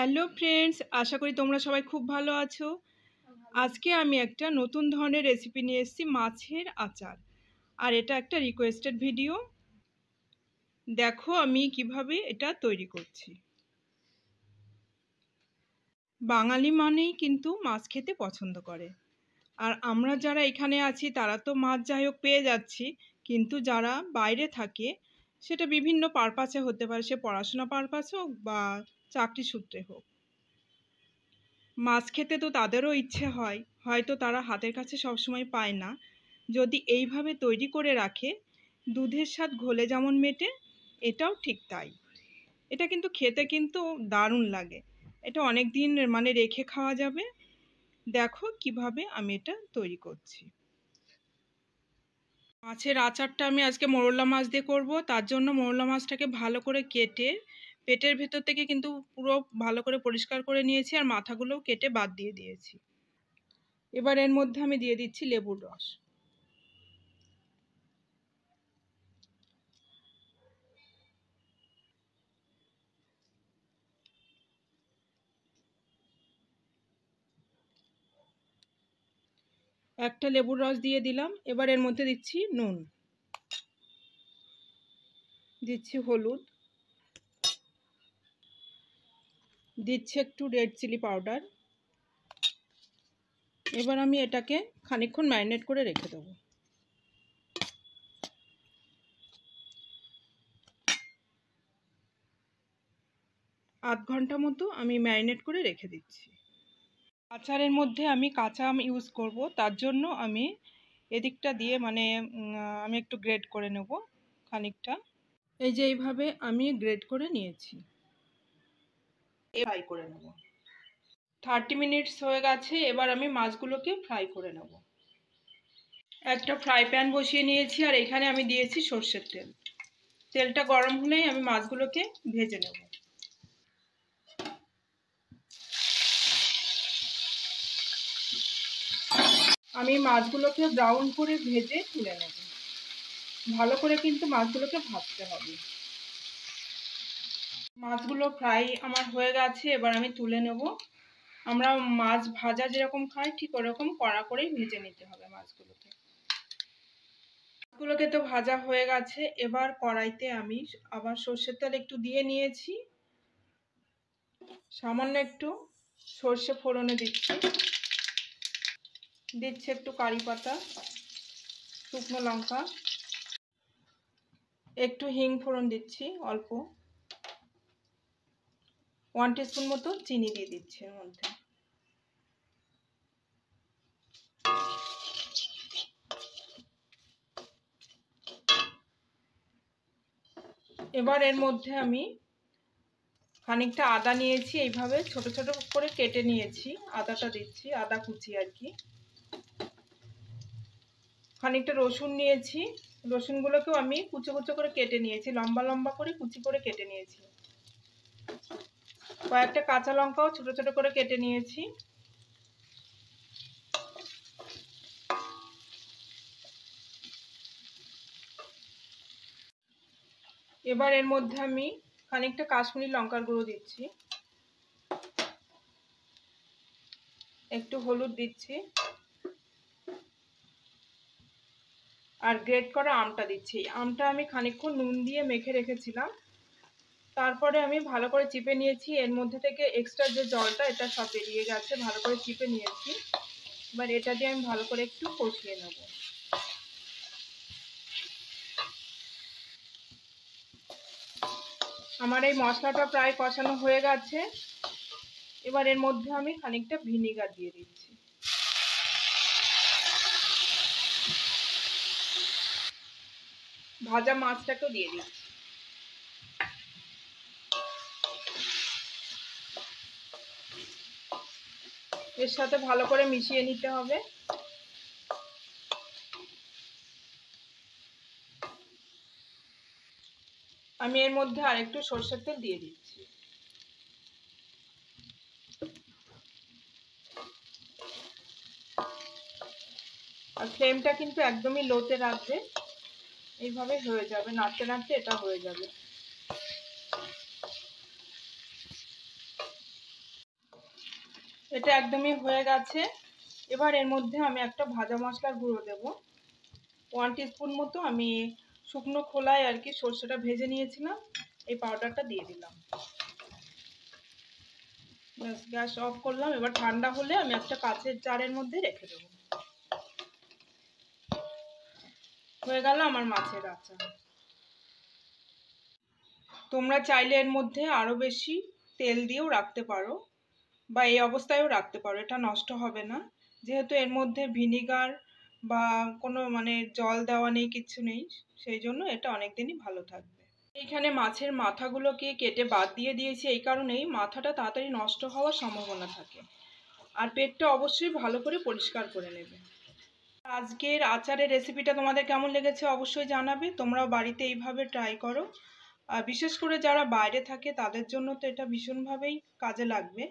Hello friends, আশা করি তোমরা সবাই খুব ভালো আছো। আজকে আমি একটা নতুন ধরনের রেসিপি নিয়ে এসেছি, মাছের আচার। আর এটা একটা রিকোয়েস্টেড ভিডিও দেখো আমি কীভাবে এটা তৈরি করছি। বাঙালি মানেই কিন্তু মাছ খেতে পছন্দ করে। আর আমরা যারা এখানে আছি, তারা তো মাছ যাই হোক পেয়ে যাচ্ছি, কিন্তু যারা বাইরে থাকে, সেটা বিভিন্ন পারপাসে হতে পারে। সে পড়াশোনা পারপাস হোক বা চাকরি সূত্রে হোক। মাছ খেতে তো তাদেরও ইচ্ছে হয়, হয়তো তারা হাতের কাছে সবসময় পায় না। যদি এইভাবে তৈরি করে রাখে, দুধের স্বাদ ঘোলে যেমন মেটে, এটাও ঠিক তাই। এটা কিন্তু খেতে কিন্তু দারুণ লাগে। এটা অনেক দিন মানে রেখে খাওয়া যাবে। দেখো কীভাবে আমি এটা তৈরি করছি। মাছের আচারটা আমি আজকে মোরলা মাছ দিয়ে করব। তার জন্য মোরলা মাছটাকে ভালো করে কেটে পেটের ভেতর থেকে কিন্তু পুরো ভালো করে পরিষ্কার করে নিয়েছি আর মাথাগুলোও কেটে বাদ দিয়ে দিয়েছি। এবার এর মধ্যে আমি দিয়ে দিচ্ছি লেবুর রস। একটা লেবুর রস দিয়ে দিলাম। এবার এর মধ্যে দিচ্ছি নুন। দিচ্ছি হলুদ। দিচ্ছি একটু রেড চিলি পাউডার। এবার আমি এটাকে খানিকক্ষণ ম্যারিনেট করে রেখে দেবো। আধ ঘণ্টা মতো আমি ম্যারিনেট করে রেখে দিচ্ছি। আচারের মধ্যে আমি কাঁচা আম ইউজ করব, তার জন্য আমি এদিকটা দিয়ে মানে আমি একটু গ্রেড করে নেব খানিকটা। এই যে এইভাবে আমি গ্রেড করে নিয়েছি। ফ্রাই করে নেব। থার্টি মিনিটস হয়ে গেছে, এবার আমি মাছগুলোকে ফ্রাই করে নেব। একটা ফ্রাই প্যান বসিয়ে নিয়েছি, আর এখানে আমি দিয়েছি সর্ষের তেল। তেলটা গরম হলেই আমি মাছগুলোকে ভেজে নেব। আমি মাছগুলোকে ব্রাউন করে ভেজে তুলে নেব। ভালো করে কিন্তু মাছগুলোকে ভাজতে হবে। মাছগুলো ফ্রাই আমার হয়ে গেছে, এবার আমি তুলে নেব। আমরা মাছ ভাজা যেরকম খাই, ঠিক ওরকম কড়া করেই ভেজে নিতে হবে মাছগুলোকে। মাছগুলোকে তো ভাজা হয়ে গেছে, এবার কড়াইতে আমি আবার সর্ষের তেল একটু দিয়ে নিয়েছি। সামান্য একটু সর্ষে ফোড়নে দিচ্ছি। দিচ্ছি একটু কারি পাতা, শুকনো লঙ্কা। একটু হিং ফোড়ন দিচ্ছি, অল্প। ওয়ান টিস্পুন মতো চিনি দিয়ে দিচ্ছি এর মধ্যে। এবার এর মধ্যে আমি খানিকটা আদা নিয়েছি, এইভাবে ছোট ছোট করে কেটে নিয়েছি। আদাটা দিচ্ছি, আদা কুচি আর কি। খানিকটা রসুন নিয়েছি। রসুনগুলোকেও আমি কুচো কুচো করে কেটে নিয়েছি, লম্বা লম্বা করে কুচি করে কেটে নিয়েছি। কয়েকটা কাঁচা লঙ্কাও ছোট ছোট করে কেটে নিয়েছি। এবার এর মধ্যে আমি খানিকটা কাশ্মীরি লঙ্কার গুঁড়ো দিচ্ছি। একটু হলুদ দিচ্ছি। আর গ্রেট করা আমটা দিচ্ছি। আমটা আমি খানিকক্ষণ নুন দিয়ে মেখে রেখেছিলাম। তারপরে আমি ভালো করে চিপে নিয়েছি। এর মধ্যে থেকে এক্সট্রা যে জলটা, এটা সব বেরিয়ে গেছে। ভালো করে চিপে নিয়েছি। এবার এটা দিয়ে আমি ভালো করে একটু কষিয়ে নেব। আমার এই মশলাটা প্রায় কষানো হয়ে গেছে। এবার এর মধ্যে আমি খানিকটা ভিনিগার দিয়ে দিচ্ছি। ভাজা মাছটাকেও দিয়ে দিচ্ছি। এর সাথে ভালো করে মিশিয়ে নিতে হবে। আমি এর মধ্যে আর একটু সর্ষের তেল দিয়ে দিচ্ছি। আর ফ্লেমটা কিন্তু একদমই লোতে রাখবে। এইভাবে হয়ে যাবে, নাড়তে নাড়তে এটা হয়ে যাবে। এটা একদমই হয়ে গেছে। এবার এর মধ্যে আমি একটা ভাজা মশলার গুঁড়ো দেব। ওয়ান টিস্পুন মতো আমি শুকনো খোলায় আর কি সর্ষেটা ভেজে নিয়েছিলাম। এই পাউডারটা দিয়ে দিলাম। ব্যাস, গ্যাস অফ করলাম। এবার ঠান্ডা হলে আমি একটা কাঁচের জারের মধ্যে রেখে দেবো। হয়ে গেল আমার মাছের আচার। তোমরা চাইলে এর মধ্যে আরও বেশি তেল দিয়েও রাখতে পারো। বা এই অবস্থায়ও রাখতে পারো, এটা নষ্ট হবে না। যেহেতু এর মধ্যে ভিনিগার বা কোনো মানে জল দেওয়া নেই কিচ্ছু নেই, সেই জন্য এটা অনেক দিনই ভালো থাকবে। এইখানে মাছের মাথাগুলোকে কেটে বাদ দিয়ে দিয়েছি, এই কারণেই মাথাটা তাড়াতাড়ি নষ্ট হওয়ার সম্ভাবনা থাকে। আর পেটটা অবশ্যই ভালো করে পরিষ্কার করে নেবে। আজকের আচারের রেসিপিটা তোমাদের কেমন লেগেছে অবশ্যই জানাবে, তোমরাও বাড়িতে এইভাবে ট্রাই করো। আর বিশেষ করে যারা বাইরে থাকে, তাদের জন্য তো এটা ভীষণভাবেই কাজে লাগবে।